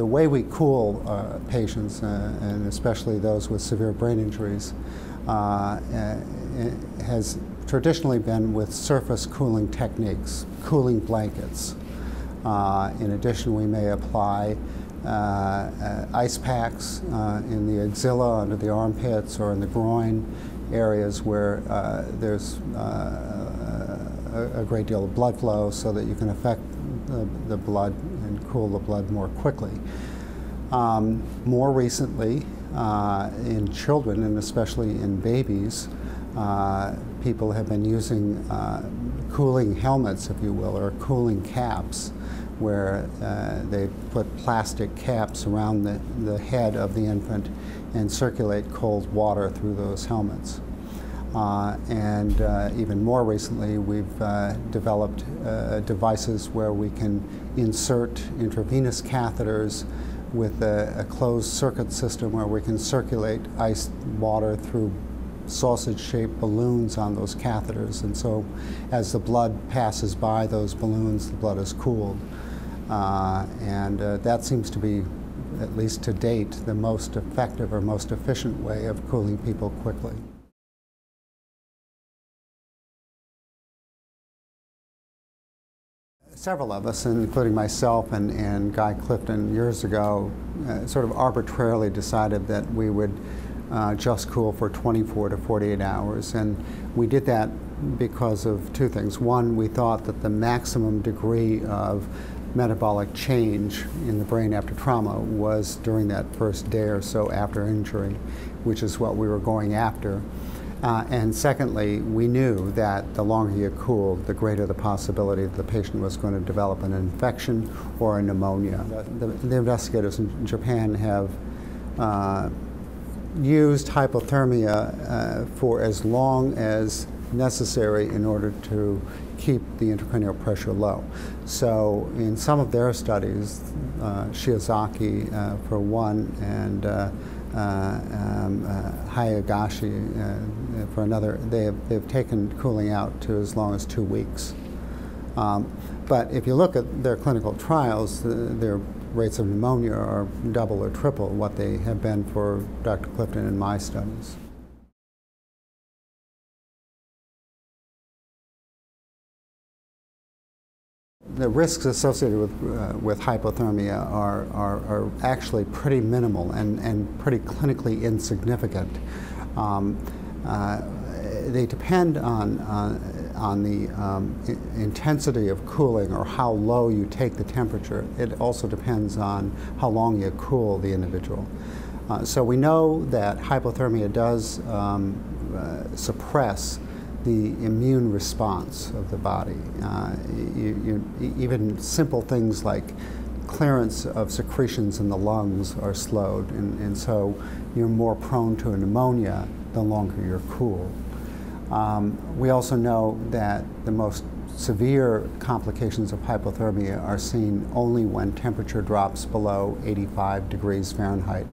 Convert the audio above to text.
the way we cool uh, patients, uh, and especially those with severe brain injuries, uh, uh, has traditionally been with surface cooling techniques, cooling blankets. Uh, in addition, we may apply ice packs in the axilla, under the armpits, or in the groin areas where there's a, a great deal of blood flow so that you can affect the, the blood and cool the blood more quickly. Um, more recently, uh, in children and especially in babies, uh, people have been using uh, cooling helmets, if you will, or cooling caps, where uh, they put plastic caps around the, the head of the infant and circulate cold water through those helmets. Uh, and uh, even more recently, we've uh, developed uh, devices where we can insert intravenous catheters with a, a, closed circuit system where we can circulate ice water through sausage-shaped balloons on those catheters. And so as the blood passes by those balloons, the blood is cooled. Uh, and uh, that seems to be, at least to date, the most effective or most efficient way of cooling people quickly. Several of us, including myself and, and Guy Clifton, years ago, uh, sort of arbitrarily decided that we would uh, just cool for 24 to 48 hours. And we did that because of two things. One, we thought that the maximum degree of metabolic change in the brain after trauma was during that first day or so after injury, which is what we were going after. Uh, and secondly, we knew that the longer you cooled, the greater the possibility that the patient was going to develop an infection or a pneumonia. The, the investigators in Japan have uh, used hypothermia uh, for as long as necessary in order to keep the intracranial pressure low. So in some of their studies, uh, Shiozaki uh, for one, and uh, um, uh, Hayagashi uh, for another, they have, they've taken cooling out to as long as two weeks. Um, but if you look at their clinical trials, their rates of pneumonia are double or triple what they have been for Dr. Clifton and my studies. The risks associated with, uh, with hypothermia are, are, are, actually pretty minimal and, and pretty clinically insignificant. Um, uh, they depend on, on, on the um, intensity of cooling or how low you take the temperature. It also depends on how long you cool the individual. Uh, so we know that hypothermia does um, uh, suppress the immune response of the body. Uh, you, you, even simple things like clearance of secretions in the lungs are slowed, and, and so you're more prone to a pneumonia the longer you're cool. Um, we also know that the most severe complications of hypothermia are seen only when temperature drops below 85 degrees Fahrenheit.